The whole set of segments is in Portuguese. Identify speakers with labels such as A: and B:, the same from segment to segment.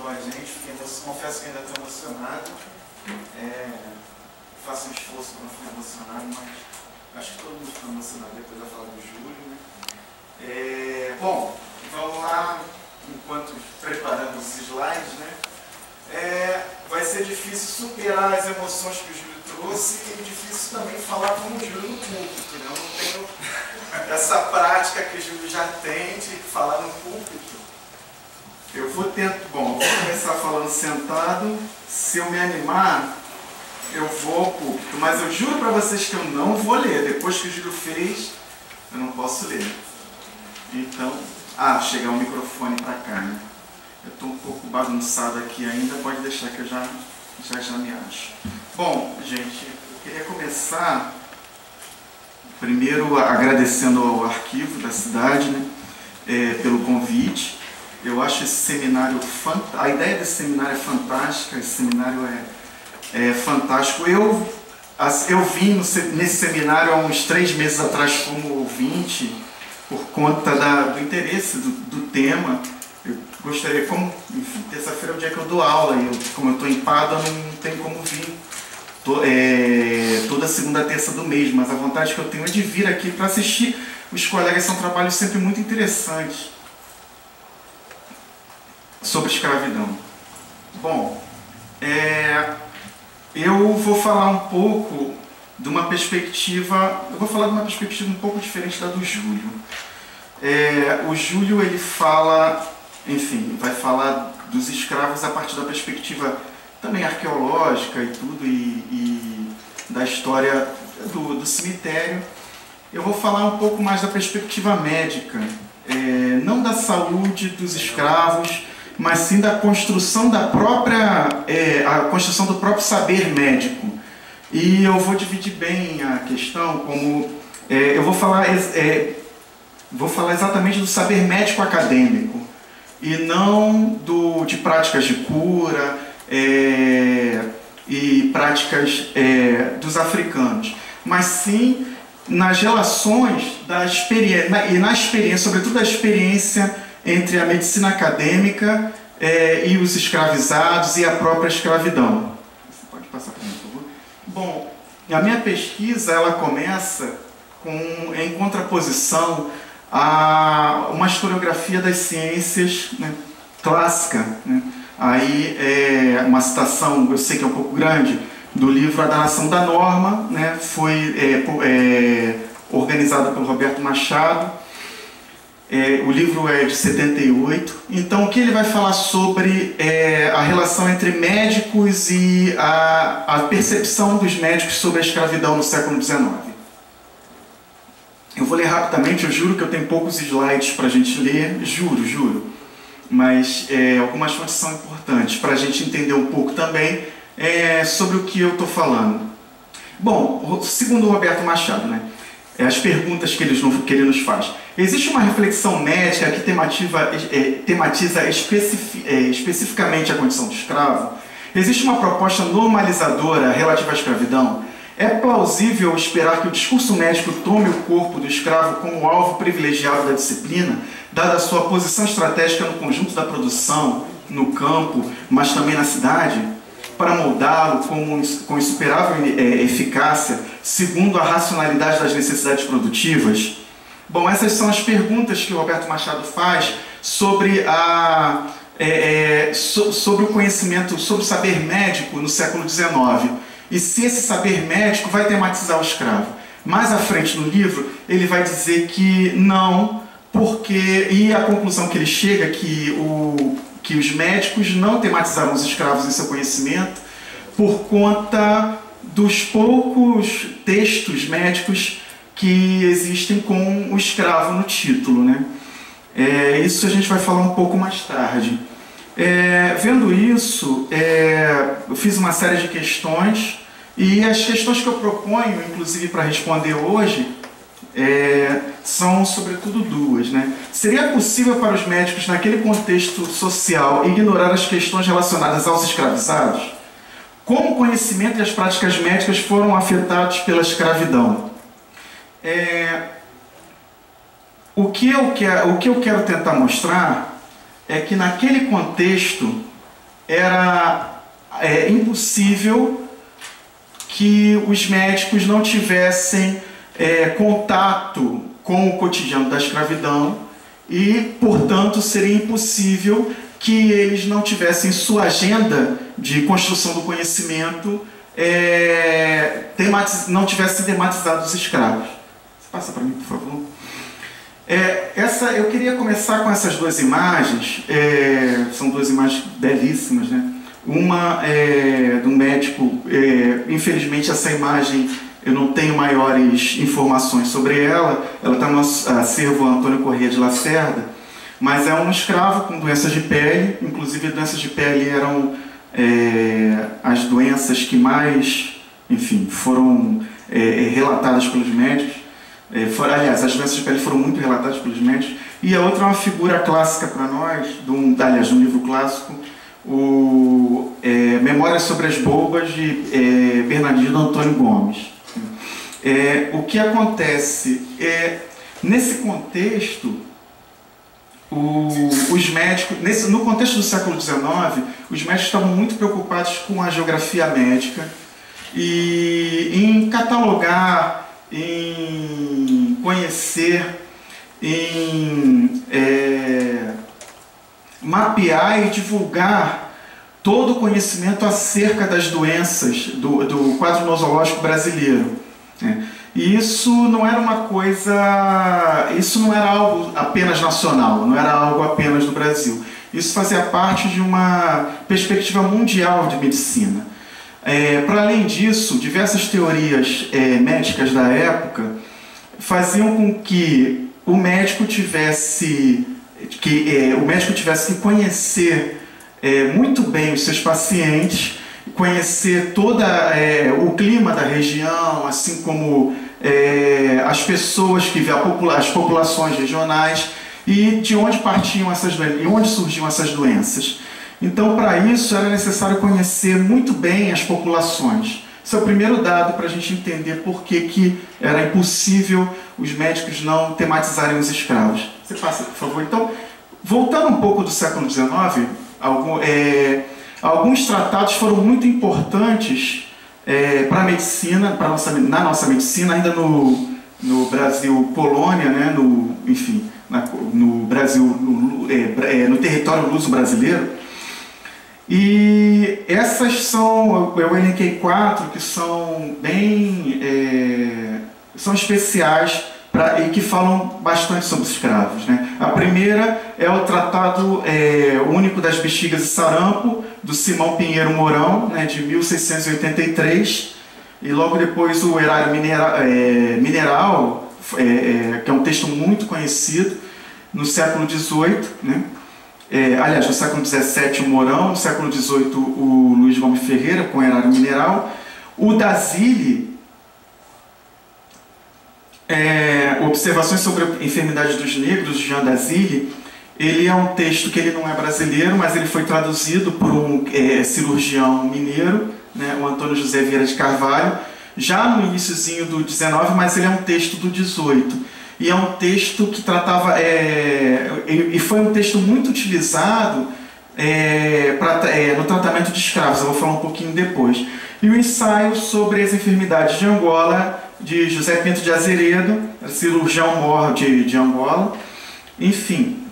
A: perdoam a gente, porque confesso que ainda estou emocionado. É, faço um esforço para não ficar emocionado, mas acho que todo mundo ficou emocionado depois da fala do Júlio. Né? É, bom, vamos lá, enquanto preparamos os slides, né? É, vai ser difícil superar as emoções que o Júlio trouxe e difícil também falar como o Júlio no púlpito. Né? Eu não tenho essa prática que o Júlio já tem de falar no púlpito. Eu vou tentar, bom, vou começar falando sentado. Se eu me animar, eu vou ao. Mas eu juro para vocês que eu não vou ler. Depois que o Júlio fez, eu não posso ler. Então, ah, chegar o microfone para cá, né? Eu estou um pouco bagunçado aqui ainda, pode deixar que eu já, já, já me acho. Bom, gente, eu queria começar primeiro agradecendo ao arquivo da cidade né, é, pelo convite. Eu acho esse seminário fantástico. A ideia desse seminário é fantástica, esse seminário é, é fantástico. Eu, eu vim nesse seminário há uns três meses atrás como ouvinte, por conta da, do interesse do, do tema. Eu gostaria, como terça-feira é o dia que eu dou aula, e eu, como eu estou em Pada, não tem como vir to, é, toda segunda terça do mês, mas a vontade que eu tenho é de vir aqui para assistir os colegas, são trabalhos sempre muito interessantes sobre escravidão. Bom, é, eu vou falar um pouco de uma perspectiva, eu vou falar de uma perspectiva um pouco diferente da do Júlio. É, o Júlio ele fala, enfim, vai falar dos escravos a partir da perspectiva também arqueológica e tudo, e, e da história do, do, cemitério. Eu vou falar um pouco mais da perspectiva médica, é, não da saúde dos escravos, mas sim da construção da própria, é, a construção do próprio saber médico. E eu vou dividir bem a questão como é, eu vou falar, é, vou falar exatamente do saber médico acadêmico e não do, de práticas de cura é, e práticas é, dos africanos, mas sim nas relações da experiência e na experiência, sobretudo da experiência entre a medicina acadêmica é, e os escravizados e a própria escravidão. Você pode passar para mim, por favor? Bom, a minha pesquisa ela começa com, em contraposição a uma historiografia das ciências né, clássica. Né? Aí é uma citação, eu sei que é um pouco grande, do livro A Danação da Norma, né? foi é, é, organizada pelo Roberto Machado é, o livro é de 78. Então, o que ele vai falar sobre é, a relação entre médicos e a, a percepção dos médicos sobre a escravidão no século XIX. Eu vou ler rapidamente, eu juro que eu tenho poucos slides para a gente ler, juro, juro. Mas é, algumas fontes são importantes para a gente entender um pouco também é, sobre o que eu estou falando. Bom, segundo o Roberto Machado, né? É, as perguntas que ele, que ele nos faz. Existe uma reflexão médica que tematiza, é, tematiza é, especificamente a condição do escravo? Existe uma proposta normalizadora relativa à escravidão? É plausível esperar que o discurso médico tome o corpo do escravo como alvo privilegiado da disciplina, dada a sua posição estratégica no conjunto da produção, no campo, mas também na cidade? para moldá-lo com, com insuperável é, eficácia, segundo a racionalidade das necessidades produtivas? Bom, essas são as perguntas que o Roberto Machado faz sobre, a, é, é, so, sobre o conhecimento, sobre o saber médico no século XIX. E se esse saber médico vai tematizar o escravo. Mais à frente no livro, ele vai dizer que não, porque. E a conclusão que ele chega que o que os médicos não tematizaram os escravos em seu conhecimento por conta dos poucos textos médicos que existem com o escravo no título. Né? É, isso a gente vai falar um pouco mais tarde. É, vendo isso, é, eu fiz uma série de questões e as questões que eu proponho, inclusive para responder hoje, é, são sobretudo duas. Né? Seria possível para os médicos, naquele contexto social, ignorar as questões relacionadas aos escravizados? Como o conhecimento e as práticas médicas foram afetados pela escravidão? É, o, que eu quero, o que eu quero tentar mostrar é que naquele contexto era é, impossível que os médicos não tivessem é, contato com o cotidiano da escravidão e, portanto, seria impossível que eles não tivessem sua agenda de construção do conhecimento é, não tivessem tematizado os escravos. Passa para mim, por favor. É, essa, eu queria começar com essas duas imagens, é, são duas imagens belíssimas, né? Uma é, do médico, é, infelizmente essa imagem eu não tenho maiores informações sobre ela, ela está no acervo Antônio Corrêa de Lacerda, mas é um escravo com doenças de pele, inclusive doenças de pele eram é, as doenças que mais, enfim, foram é relatadas pelos médicos. É, for, aliás, as doenças de pele foram muito relatadas pelos médicos. E a outra é uma figura clássica para nós, de um, aliás, de um livro clássico, o é, Memórias sobre as Bobas, de é, Bernardino Antônio Gomes. É, o que acontece é, nesse contexto, o, os médicos, nesse, no contexto do século XIX, os médicos estavam muito preocupados com a geografia médica e em catalogar, em conhecer, em é, mapear e divulgar todo o conhecimento acerca das doenças do, do quadro nosológico brasileiro. Né? E isso não era uma coisa, isso não era algo apenas nacional, não era algo apenas do Brasil. Isso fazia parte de uma perspectiva mundial de medicina. É, Para além disso, diversas teorias é, médicas da época faziam com que o médico tivesse que é, o médico tivesse que conhecer é, muito bem os seus pacientes conhecer toda é, o clima da região, assim como é, as pessoas que popula as populações regionais e de onde partiam essas e onde surgiam essas doenças. Então, para isso era necessário conhecer muito bem as populações. Esse é o primeiro dado para a gente entender por que, que era impossível os médicos não tematizarem os escravos. Você passa, por favor. Então, voltando um pouco do século XIX, algum, é, Alguns tratados foram muito importantes é, para a medicina, nossa, na nossa medicina, ainda no, no Brasil colônia, né, no, enfim, na, no Brasil, no, é, é, no território luso brasileiro. E essas são, eu elenquei quatro que são bem, é, são especiais pra, e que falam bastante sobre os escravos. Né? A primeira é o Tratado é, Único das Bexigas e Sarampo, do Simão Pinheiro Mourão, né, de 1683, e logo depois o Erário Mineral, é, Mineral é, é, que é um texto muito conhecido, no século XVIII, né? É, aliás, no século XVII o Mourão, no século XVIII o Luiz Gomes Ferreira, com Erário Mineral, o Dasile, é, Observações sobre a Enfermidade dos Negros, Jean Dasile, ele é um texto que ele não é brasileiro, mas ele foi traduzido por um é, cirurgião mineiro, né, o Antônio José Vieira de Carvalho, já no iníciozinho do 19, mas ele é um texto do 18. E é um texto que tratava, é, e foi um texto muito utilizado é, pra, é, no tratamento de escravos, eu vou falar um pouquinho depois. E o ensaio sobre as enfermidades de Angola, de José Pinto de Azeredo, cirurgião mor de, de Angola. Enfim,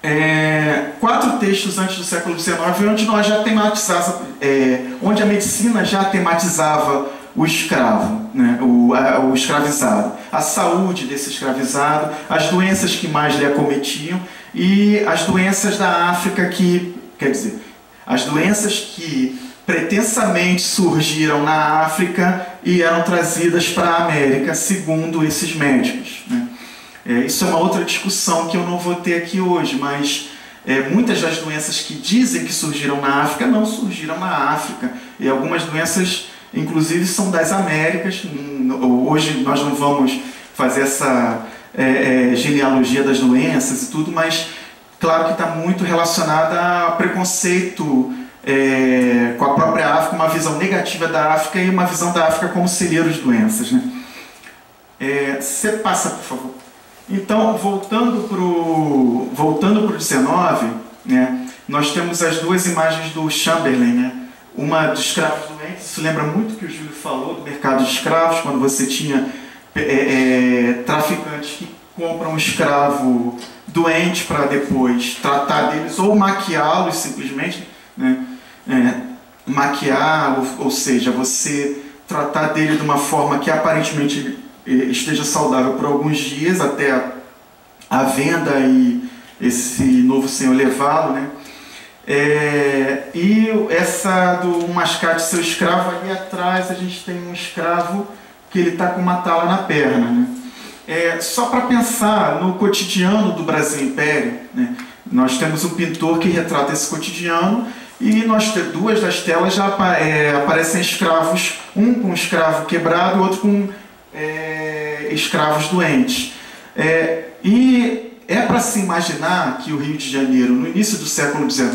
A: é, quatro textos antes do século XIX, onde nós já tematizava, é, onde a medicina já tematizava o escravo, né, o, a, o escravizado, a saúde desse escravizado, as doenças que mais lhe acometiam e as doenças da África que, quer dizer, as doenças que pretensamente surgiram na África e eram trazidas para a América, segundo esses médicos. Né? É, isso é uma outra discussão que eu não vou ter aqui hoje, mas é, muitas das doenças que dizem que surgiram na África não surgiram na África. E algumas doenças, inclusive, são das Américas. Hoje nós não vamos fazer essa é, é, genealogia das doenças e tudo, mas claro que está muito relacionada a preconceito é, com a própria África, uma visão negativa da África e uma visão da África como celeiro de doenças. Né? É, você passa, por favor. Então, voltando para o voltando pro 19, né, nós temos as duas imagens do Chamberlain, né? Uma dos escravos doentes, isso lembra muito o que o Júlio falou do mercado de escravos, quando você tinha é, é, traficantes que compram um escravo doente para depois tratar deles ou maquiá-los simplesmente, né? É, maquiar, ou, ou seja, você tratar dele de uma forma que aparentemente esteja saudável por alguns dias até a, a venda e esse novo senhor levá-lo, né? É, e essa do mascate seu escravo ali atrás a gente tem um escravo que ele está com uma tala na perna, né? É, só para pensar no cotidiano do Brasil Império, né? nós temos um pintor que retrata esse cotidiano e nós duas das telas já é, aparecem escravos, um com escravo quebrado, outro com é, escravos doentes. É, e é para se imaginar que o Rio de Janeiro, no início do século XIX,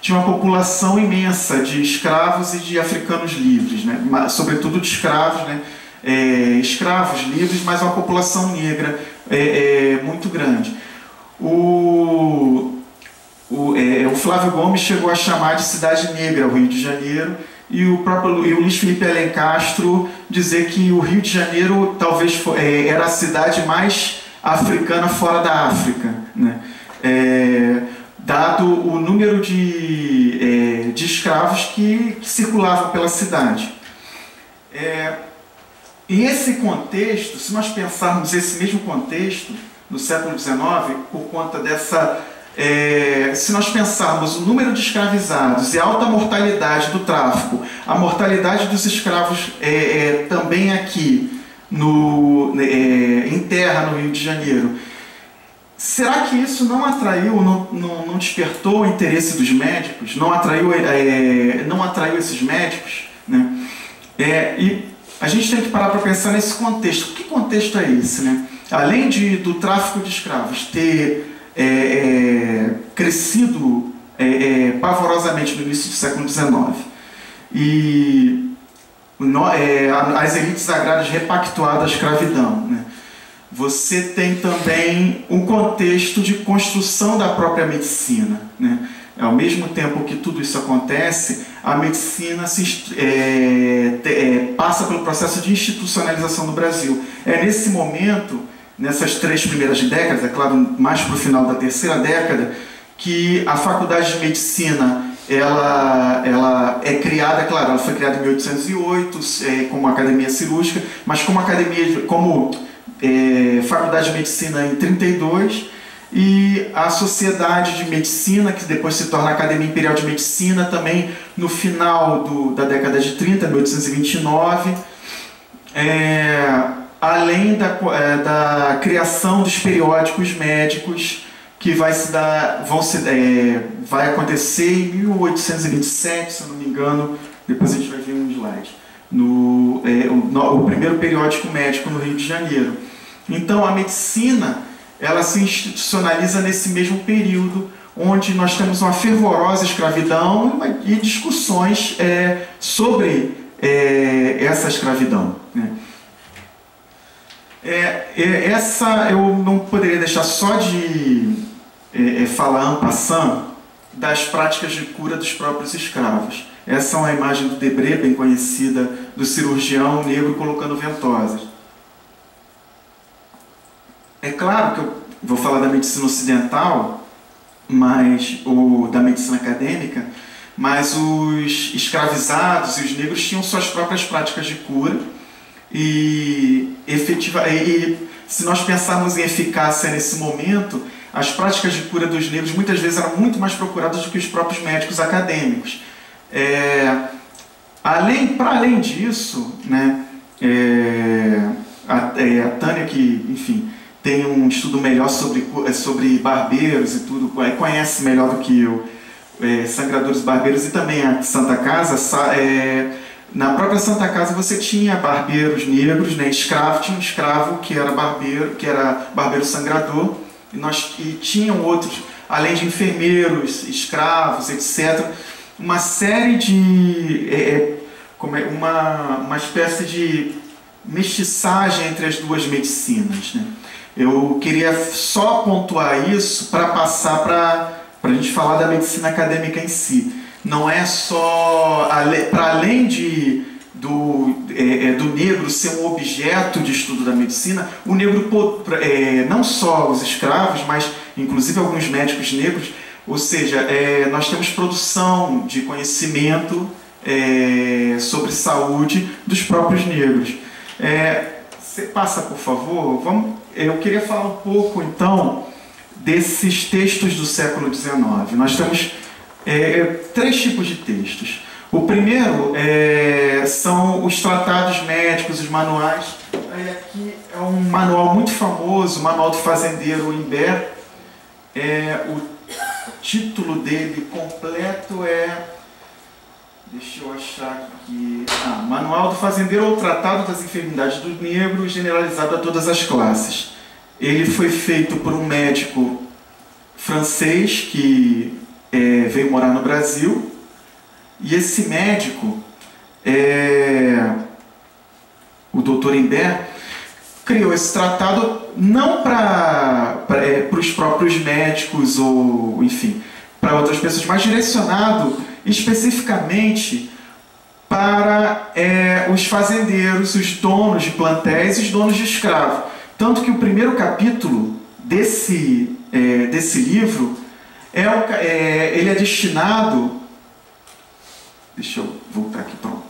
A: tinha uma população imensa de escravos e de africanos livres, né? sobretudo de escravos, né? é, escravos livres, mas uma população negra é, é muito grande. O, o, é, o, Flávio Gomes chegou a chamar de cidade negra o Rio de Janeiro e o próprio e o Luiz Felipe Alencastro dizer que o Rio de Janeiro talvez é, era a cidade mais africana fora da África, né? É, dado o número de, de escravos que, que, circulavam pela cidade. É, e esse contexto, se nós pensarmos esse mesmo contexto no século XIX, por conta dessa. É, se nós pensarmos o número de escravizados e a alta mortalidade do tráfico, a mortalidade dos escravos é, é, também aqui no, é, em terra no Rio de Janeiro, será que isso não atraiu, não, não, não despertou o interesse dos médicos? Não atraiu, é, não atraiu esses médicos? Né? É, e a gente tem que parar para pensar nesse contexto. Que contexto é esse? Né? Além de, do tráfico de escravos ter é, é, crescido é, pavorosamente no início do século XIX e as elites agrárias repactuadas a escravidão, né? você tem também um contexto de construção da própria medicina. Né? Ao mesmo tempo que tudo isso acontece, a medicina se, é, é, passa pelo processo de institucionalização no Brasil. É nesse momento, nessas três primeiras décadas, é claro, mais para o final da terceira década, que a Faculdade de Medicina ela, ela é criada, claro, ela foi criada em 1808 é, como academia cirúrgica, mas como academia, como é, Faculdade de Medicina em 32 e a Sociedade de Medicina, que depois se torna a Academia Imperial de Medicina, também no final do, da década de 30, 1829, é, além da, é, da criação dos periódicos médicos, que vai, se dar, vão se, é, vai acontecer em 1827, se eu não me engano, depois a gente vai ver um slide, no, é, o, no, o primeiro periódico médico no Rio de Janeiro. Então a medicina ela se institucionaliza nesse mesmo período, onde nós temos uma fervorosa escravidão e discussões é, sobre é, essa escravidão. Né? É, é essa eu não poderia deixar só de é, é, falar en passant das práticas de cura dos próprios escravos. Essa é uma imagem do Debré, bem conhecida, do cirurgião negro colocando ventosas. É claro que eu vou falar da medicina ocidental, mas ou da medicina acadêmica, mas os escravizados e os negros tinham suas próprias práticas de cura e efetiva e se nós pensarmos em eficácia nesse momento, as práticas de cura dos negros muitas vezes eram muito mais procuradas do que os próprios médicos acadêmicos. É, além, para além disso, né, é, a, é, a Tânia que, enfim, tem um estudo melhor sobre, é, sobre barbeiros e tudo, conhece melhor do que eu, é, sangradores barbeiros e também a Santa Casa. É, na própria Santa Casa você tinha barbeiros negros, né, escravo, tinha um escravo que era barbeiro, que era barbeiro sangrador, e, nós, e tinham outros, além de enfermeiros, escravos, etc., uma série de. É, é como é, uma, uma espécie de mestiçagem entre as duas medicinas. Né? Eu queria só pontuar isso para passar para a gente falar da medicina acadêmica em si. Não é só para além de do, do negro ser um objeto de estudo da medicina, o negro, é, não só os escravos, mas inclusive alguns médicos negros, ou seja, é, nós temos produção de conhecimento é, sobre saúde dos próprios negros. É, você passa, por favor? Vamos, eu queria falar um pouco, então, desses textos do século XIX. Nós temos três tipos de textos. O primeiro é, são os tratados médicos, os manuais. Aí aqui é um manual muito famoso, o Manual do Fazendeiro Imbé. É, o título dele completo é. Deixa eu achar aqui. Ah, Manual do Fazendeiro ou Tratado das Enfermidades do Negro, generalizado a todas as classes. Ele foi feito por um médico francês que é, veio morar no Brasil e esse médico, é, o doutor Imbé, criou esse tratado não para é, os próprios médicos ou, enfim, para outras pessoas, mas direcionado especificamente para é, os fazendeiros, os donos de plantéis e os donos de escravos. Tanto que o primeiro capítulo desse, é, desse livro é, é, ele é destinado Deixa eu voltar aqui, pronto.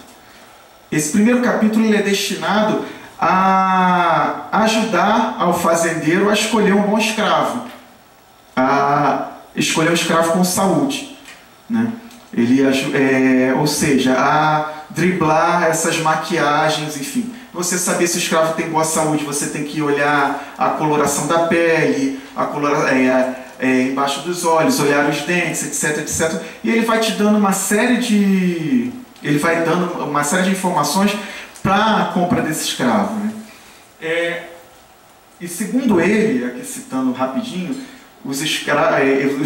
A: Esse primeiro capítulo é destinado a ajudar ao fazendeiro a escolher um bom escravo, a escolher um escravo com saúde, né? Ele, é, ou seja, a driblar essas maquiagens, enfim. Você saber se o escravo tem boa saúde, você tem que olhar a coloração da pele, a colora, é, é, embaixo dos olhos, olhar os dentes, etc, etc. E ele vai te dando uma série de, ele vai dando uma série de informações para a compra desse escravo. Né? É, e segundo ele, aqui citando rapidinho, os escravos, é,